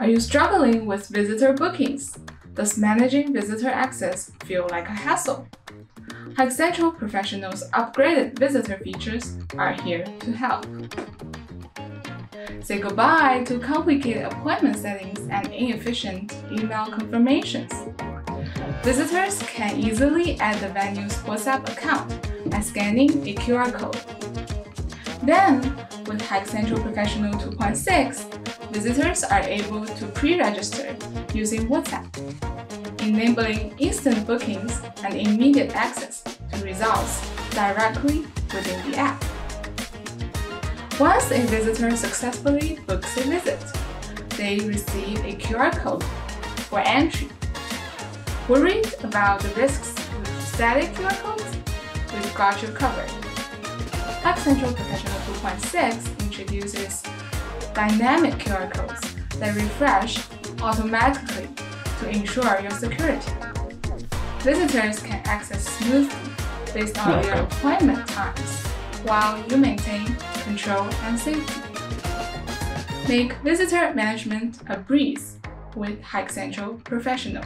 Are you struggling with visitor bookings? Does managing visitor access feel like a hassle? HikCentral Professional's upgraded visitor features are here to help. Say goodbye to complicated appointment settings and inefficient email confirmations. Visitors can easily add the venue's WhatsApp account by scanning a QR code. Then, with HikCentral Professional 2.6, visitors are able to pre-register using WhatsApp, enabling instant bookings and immediate access to results directly within the app. Once a visitor successfully books a visit, they receive a QR code for entry. Worried about the risks with static QR codes? We've got you covered. HikCentral Professional 2.6 introduces dynamic QR codes that refresh automatically to ensure your security. Visitors can access smoothly based on their appointment times while you maintain control and safety. Make visitor management a breeze with HikCentral Professional.